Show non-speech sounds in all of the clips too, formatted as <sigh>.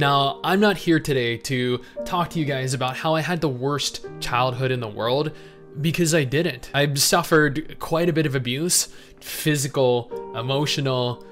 Now, I'm not here today to talk to you guys about how I had the worst childhood in the world because I didn't. I've suffered quite a bit of abuse, physical, emotional,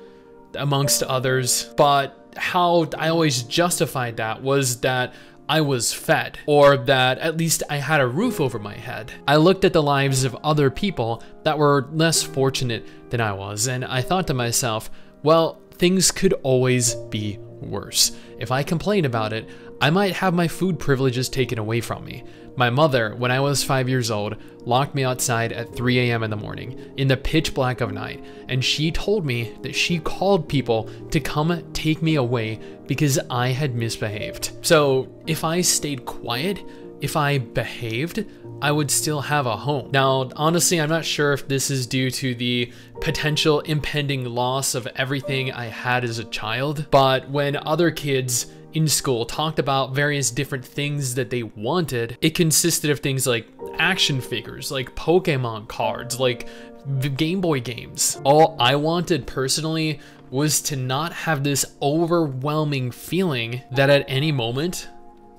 amongst others, but how I always justified that was that I was fed, or that at least I had a roof over my head. I looked at the lives of other people that were less fortunate than I was, and I thought to myself, well, things could always be worse. If I complain about it, I might have my food privileges taken away from me. My mother, when I was five years old, locked me outside at 3 a.m. in the morning, in the pitch black of night, and she told me that she called people to come take me away because I had misbehaved. So if I stayed quiet, if I behaved, I would still have a home. Now, honestly, I'm not sure if this is due to the potential impending loss of everything I had as a child, but when other kids in school talked about various different things that they wanted, it consisted of things like action figures, like Pokemon cards, like Game Boy games. All I wanted personally was to not have this overwhelming feeling that at any moment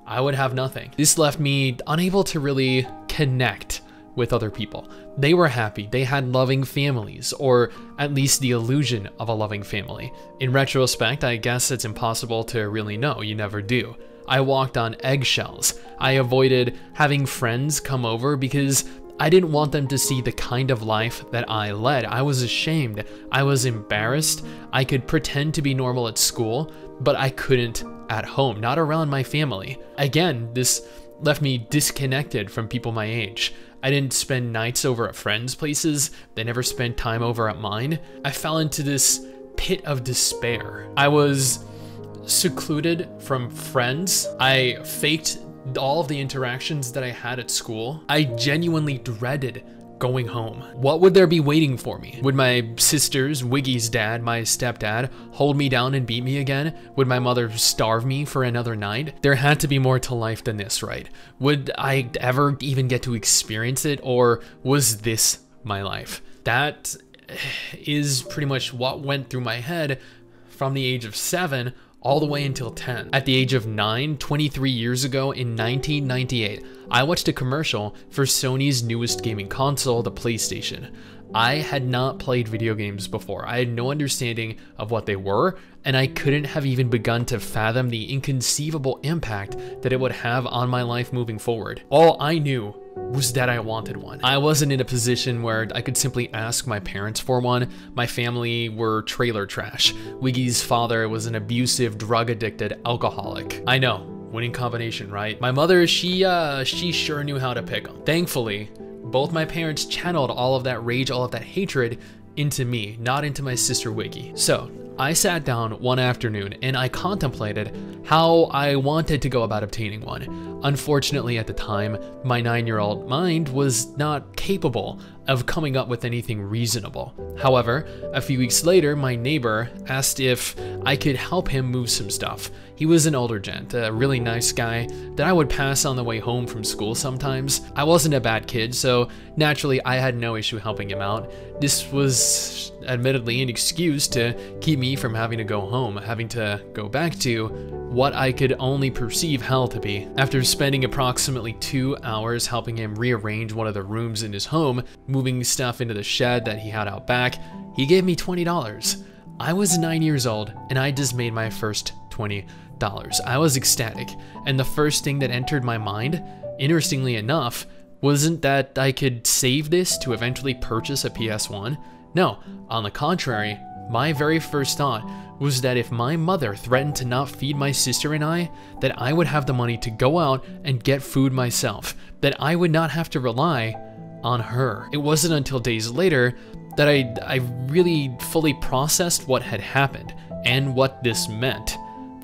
I would have nothing. This left me unable to really connect with other people. They were happy, they had loving families, or at least the illusion of a loving family. In retrospect, I guess it's impossible to really know, you never do. I walked on eggshells. I avoided having friends come over because I didn't want them to see the kind of life that I led. I was ashamed. I was embarrassed. I could pretend to be normal at school, but I couldn't at home, not around my family. Again, this left me disconnected from people my age. I didn't spend nights over at friends' places, they never spent time over at mine. I fell into this pit of despair. I was secluded from friends. I faked all of the interactions that I had at school. I genuinely dreaded going home. What would there be waiting for me? Would my sisters, Wiggy's dad, my stepdad, hold me down and beat me again? Would my mother starve me for another night? There had to be more to life than this, right? Would I ever even get to experience it, or was this my life? That <sighs> is pretty much what went through my head from the age of seven all the way until 10. At the age of 9, 23 years ago in 1998, I watched a commercial for Sony's newest gaming console, the PlayStation. I had not played video games before. I had no understanding of what they were, and I couldn't have even begun to fathom the inconceivable impact that it would have on my life moving forward. All I knew was that I wanted one. I wasn't in a position where I could simply ask my parents for one. My family were trailer trash. Wiggy's father was an abusive, drug-addicted alcoholic. I know, winning combination, right? My mother, she uh she sure knew how to pick them. Thankfully, both my parents channeled all of that rage, all of that hatred into me, not into my sister Wiggy. So, I sat down one afternoon and I contemplated how I wanted to go about obtaining one. Unfortunately, at the time, my nine year old mind was not capable of coming up with anything reasonable. However, a few weeks later, my neighbor asked if I could help him move some stuff. He was an older gent, a really nice guy that I would pass on the way home from school sometimes. I wasn't a bad kid, so naturally I had no issue helping him out. This was admittedly an excuse to keep me from having to go home, having to go back to what I could only perceive hell to be. After spending approximately two hours helping him rearrange one of the rooms in his home, stuff into the shed that he had out back, he gave me $20. I was nine years old and I just made my first $20. I was ecstatic, and the first thing that entered my mind, interestingly enough, wasn't that I could save this to eventually purchase a PS1. No, on the contrary, my very first thought was that if my mother threatened to not feed my sister and I, that I would have the money to go out and get food myself, that I would not have to rely on her. It wasn't until days later that I, I really fully processed what had happened and what this meant.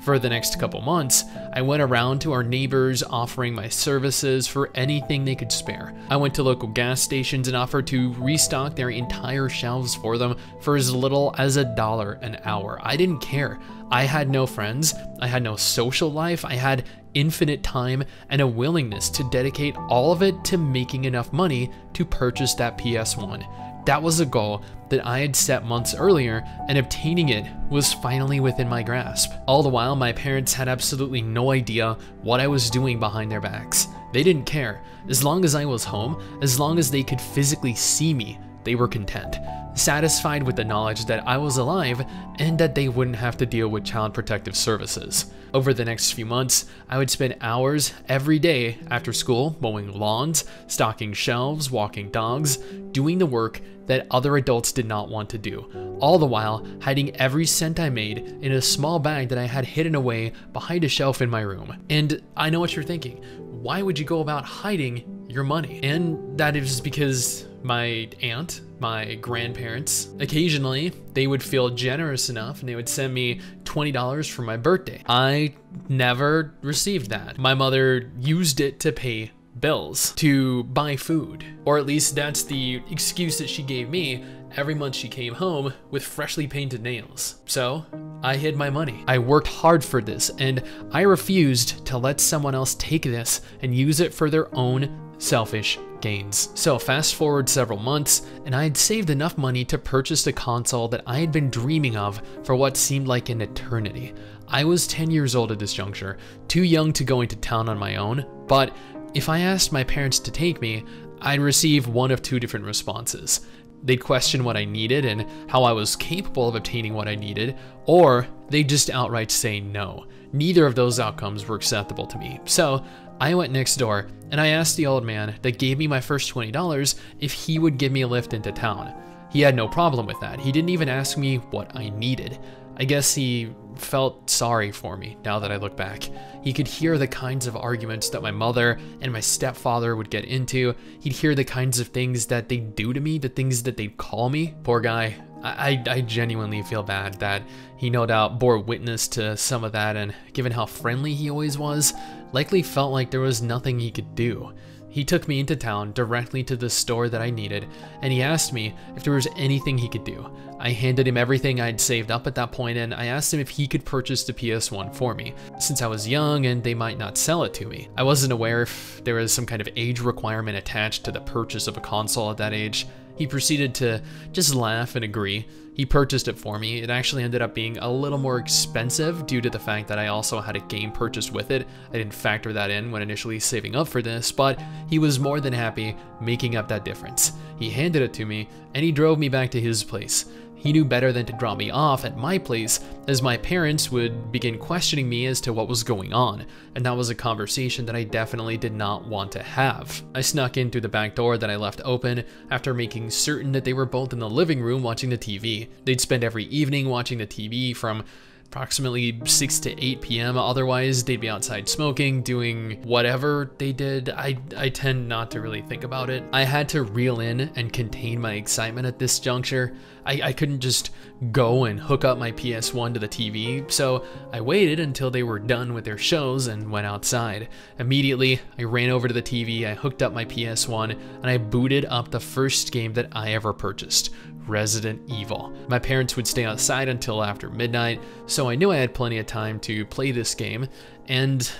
For the next couple months, I went around to our neighbors offering my services for anything they could spare. I went to local gas stations and offered to restock their entire shelves for them for as little as a dollar an hour. I didn't care. I had no friends, I had no social life, I had infinite time and a willingness to dedicate all of it to making enough money to purchase that PS1. That was a goal that I had set months earlier, and obtaining it was finally within my grasp. All the while, my parents had absolutely no idea what I was doing behind their backs. They didn't care. As long as I was home, as long as they could physically see me, they were content, satisfied with the knowledge that I was alive and that they wouldn't have to deal with Child Protective Services. Over the next few months, I would spend hours every day after school mowing lawns, stocking shelves, walking dogs, doing the work that other adults did not want to do, all the while hiding every cent I made in a small bag that I had hidden away behind a shelf in my room. And I know what you're thinking. Why would you go about hiding your money? And that is because my aunt, my grandparents, occasionally they would feel generous enough and they would send me $20 for my birthday. I never received that. My mother used it to pay bills, to buy food, or at least that's the excuse that she gave me every month she came home with freshly painted nails. So I hid my money. I worked hard for this and I refused to let someone else take this and use it for their own selfish gains. So fast forward several months, and I had saved enough money to purchase the console that I had been dreaming of for what seemed like an eternity. I was 10 years old at this juncture, too young to go into town on my own, but if I asked my parents to take me, I'd receive one of two different responses. They'd question what I needed and how I was capable of obtaining what I needed, or they'd just outright say no. Neither of those outcomes were acceptable to me. So I went next door and I asked the old man that gave me my first $20 if he would give me a lift into town. He had no problem with that. He didn't even ask me what I needed. I guess he felt sorry for me now that I look back. He could hear the kinds of arguments that my mother and my stepfather would get into. He'd hear the kinds of things that they'd do to me, the things that they'd call me. Poor guy. I, I, genuinely feel bad that he no doubt bore witness to some of that, and given how friendly he always was, likely felt like there was nothing he could do. He took me into town directly to the store that I needed, and he asked me if there was anything he could do. I handed him everything I'd saved up at that point, and I asked him if he could purchase the PS1 for me, since I was young and they might not sell it to me. I wasn't aware if there was some kind of age requirement attached to the purchase of a console at that age. He proceeded to just laugh and agree. He purchased it for me. It actually ended up being a little more expensive due to the fact that I also had a game purchased with it. I didn't factor that in when initially saving up for this, but he was more than happy making up that difference. He handed it to me, and he drove me back to his place. He knew better than to drop me off at my place, as my parents would begin questioning me as to what was going on, and that was a conversation that I definitely did not want to have. I snuck in through the back door that I left open after making certain that they were both in the living room watching the TV. They'd spend every evening watching the TV from approximately 6 to 8 p.m. Otherwise, they'd be outside smoking, doing whatever they did. I, I tend not to really think about it. I had to reel in and contain my excitement at this juncture. I, I couldn't just go and hook up my PS1 to the TV, so I waited until they were done with their shows and went outside. Immediately, I ran over to the TV, I hooked up my PS1, and I booted up the first game that I ever purchased, Resident Evil. My parents would stay outside until after midnight, so I knew I had plenty of time to play this game, and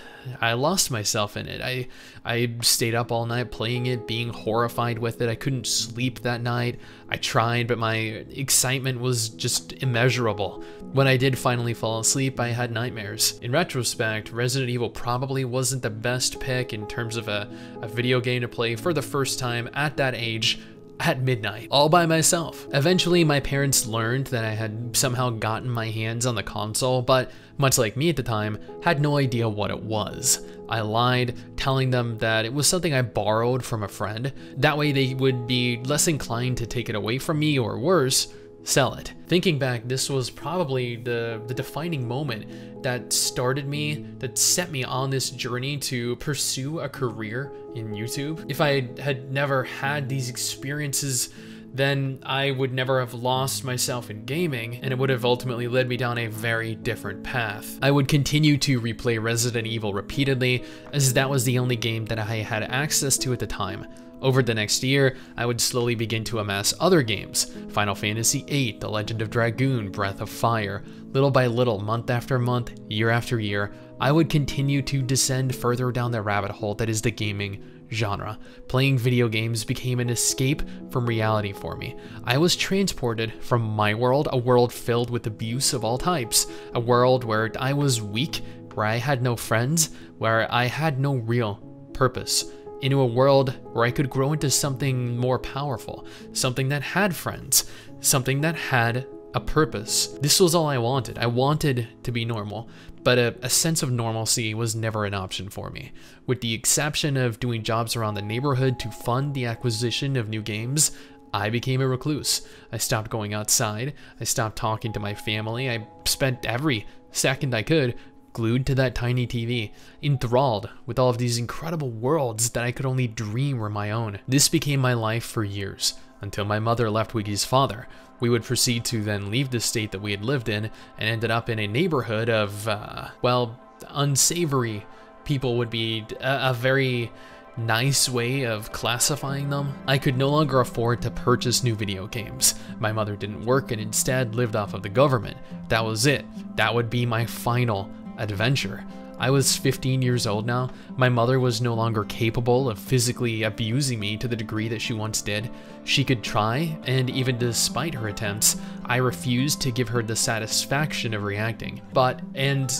I lost myself in it. I I stayed up all night playing it, being horrified with it. I couldn't sleep that night. I tried, but my excitement was just immeasurable. When I did finally fall asleep, I had nightmares. In retrospect, Resident Evil probably wasn't the best pick in terms of a, a video game to play for the first time at that age, at midnight, all by myself. Eventually, my parents learned that I had somehow gotten my hands on the console, but much like me at the time, had no idea what it was. I lied, telling them that it was something I borrowed from a friend. That way they would be less inclined to take it away from me or worse, sell it. Thinking back, this was probably the, the defining moment that started me, that set me on this journey to pursue a career in YouTube. If I had never had these experiences then I would never have lost myself in gaming, and it would have ultimately led me down a very different path. I would continue to replay Resident Evil repeatedly, as that was the only game that I had access to at the time. Over the next year, I would slowly begin to amass other games Final Fantasy VIII, The Legend of Dragoon, Breath of Fire. Little by little, month after month, year after year, I would continue to descend further down the rabbit hole that is the gaming genre. Playing video games became an escape from reality for me. I was transported from my world, a world filled with abuse of all types, a world where I was weak, where I had no friends, where I had no real purpose, into a world where I could grow into something more powerful, something that had friends, something that had a purpose. This was all I wanted. I wanted to be normal, but a, a, sense of normalcy was never an option for me. With the exception of doing jobs around the neighborhood to fund the acquisition of new games, I became a recluse. I stopped going outside, I stopped talking to my family, I spent every second I could glued to that tiny TV, enthralled with all of these incredible worlds that I could only dream were my own. This became my life for years, until my mother left Wiggy's father, we would proceed to then leave the state that we had lived in and ended up in a neighborhood of, uh, well, unsavory people would be a, a very nice way of classifying them. I could no longer afford to purchase new video games. My mother didn't work and instead lived off of the government. That was it. That would be my final adventure. I was 15 years old now. My mother was no longer capable of physically abusing me to the degree that she once did. She could try, and even despite her attempts, I refused to give her the satisfaction of reacting. But, and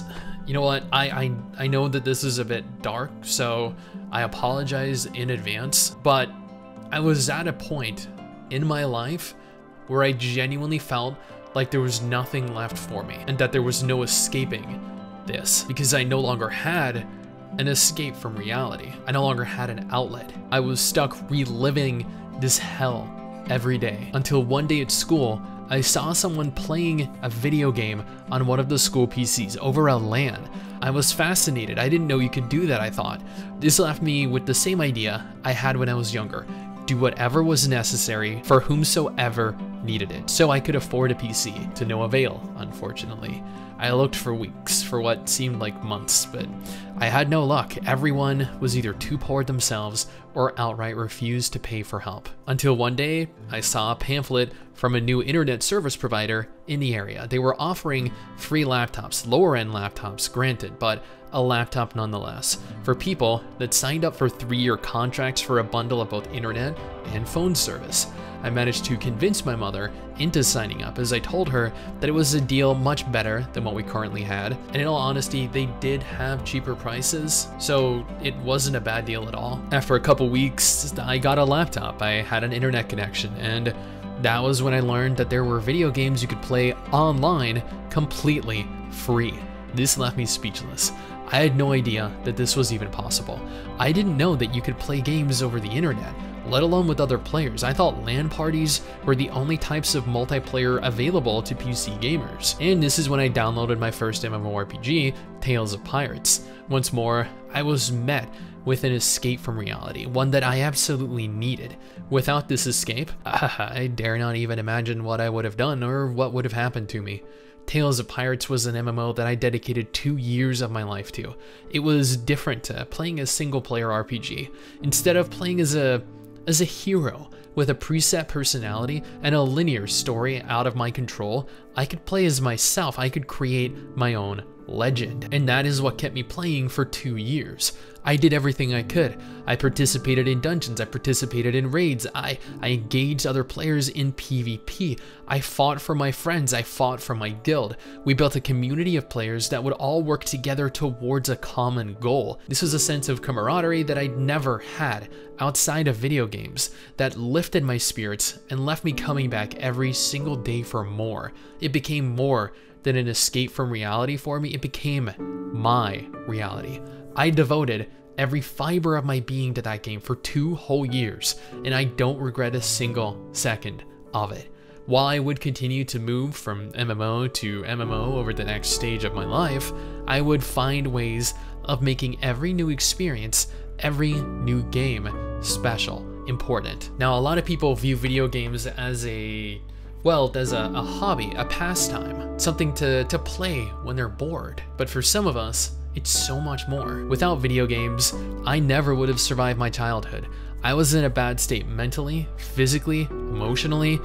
you know what, I, I, I know that this is a bit dark, so I apologize in advance, but I was at a point in my life where I genuinely felt like there was nothing left for me and that there was no escaping this because I no longer had an escape from reality. I no longer had an outlet. I was stuck reliving this hell every day until one day at school, I saw someone playing a video game on one of the school PCs over a LAN. I was fascinated. I didn't know you could do that, I thought. This left me with the same idea I had when I was younger. Do whatever was necessary for whomsoever needed it, so I could afford a PC, to no avail, unfortunately. I looked for weeks, for what seemed like months, but I had no luck. Everyone was either too poor themselves or outright refused to pay for help. Until one day, I saw a pamphlet from a new internet service provider in the area. They were offering free laptops, lower end laptops, granted, but a laptop nonetheless, for people that signed up for three year contracts for a bundle of both internet and phone service. I managed to convince my mother into signing up as I told her that it was a deal much better than what we currently had. And in all honesty, they did have cheaper prices, so it wasn't a bad deal at all. After a couple weeks, I got a laptop, I had an internet connection, and that was when I learned that there were video games you could play online completely free. This left me speechless. I had no idea that this was even possible. I didn't know that you could play games over the internet let alone with other players. I thought LAN parties were the only types of multiplayer available to PC gamers. And this is when I downloaded my first MMORPG, Tales of Pirates. Once more, I was met with an escape from reality, one that I absolutely needed. Without this escape, <laughs> I dare not even imagine what I would have done or what would have happened to me. Tales of Pirates was an MMO that I dedicated two years of my life to. It was different uh, playing a single player RPG. Instead of playing as a as a hero with a preset personality and a linear story out of my control, I could play as myself, I could create my own legend. And that is what kept me playing for two years. I did everything I could. I participated in dungeons, I participated in raids, I, I engaged other players in PvP, I fought for my friends, I fought for my guild. We built a community of players that would all work together towards a common goal. This was a sense of camaraderie that I'd never had outside of video games that lifted my spirits and left me coming back every single day for more. It became more than an escape from reality for me, it became my reality. I devoted every fiber of my being to that game for two whole years, and I don't regret a single second of it. While I would continue to move from MMO to MMO over the next stage of my life, I would find ways of making every new experience, every new game special, important. Now, a lot of people view video games as a well, as a, a hobby, a pastime, something to, to play when they're bored. But for some of us, it's so much more. Without video games, I never would have survived my childhood. I was in a bad state mentally, physically, emotionally,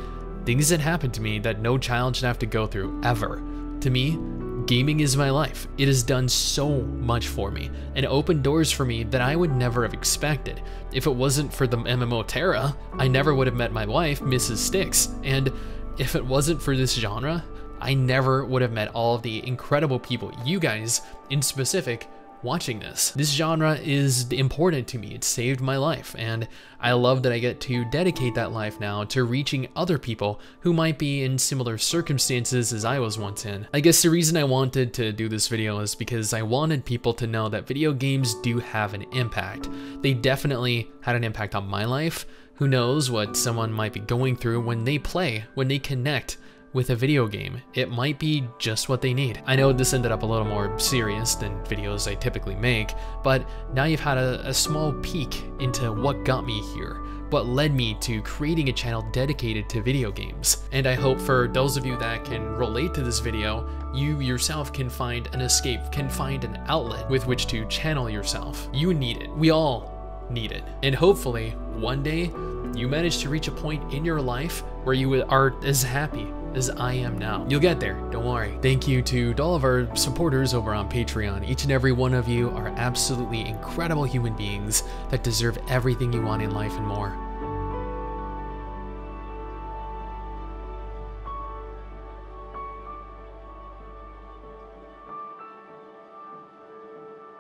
things that happened to me that no child should have to go through ever. To me, Gaming is my life. It has done so much for me and opened doors for me that I would never have expected. If it wasn't for the MMO TERA, I never would have met my wife, Mrs. Stix, and if it wasn't for this genre, I never would have met all of the incredible people, you guys in specific, watching this. This genre is important to me. It saved my life, and I love that I get to dedicate that life now to reaching other people who might be in similar circumstances as I was once in. I guess the reason I wanted to do this video is because I wanted people to know that video games do have an impact. They definitely had an impact on my life. Who knows what someone might be going through when they play, when they connect with a video game. It might be just what they need. I know this ended up a little more serious than videos I typically make, but now you've had a, a small peek into what got me here what led me to creating a channel dedicated to video games. And I hope for those of you that can relate to this video, you yourself can find an escape, can find an outlet with which to channel yourself. You need it. We all need it. And hopefully, one day, you manage to reach a point in your life where you are as happy as I am now. You'll get there, don't worry. Thank you to all of our supporters over on Patreon. Each and every one of you are absolutely incredible human beings that deserve everything you want in life and more.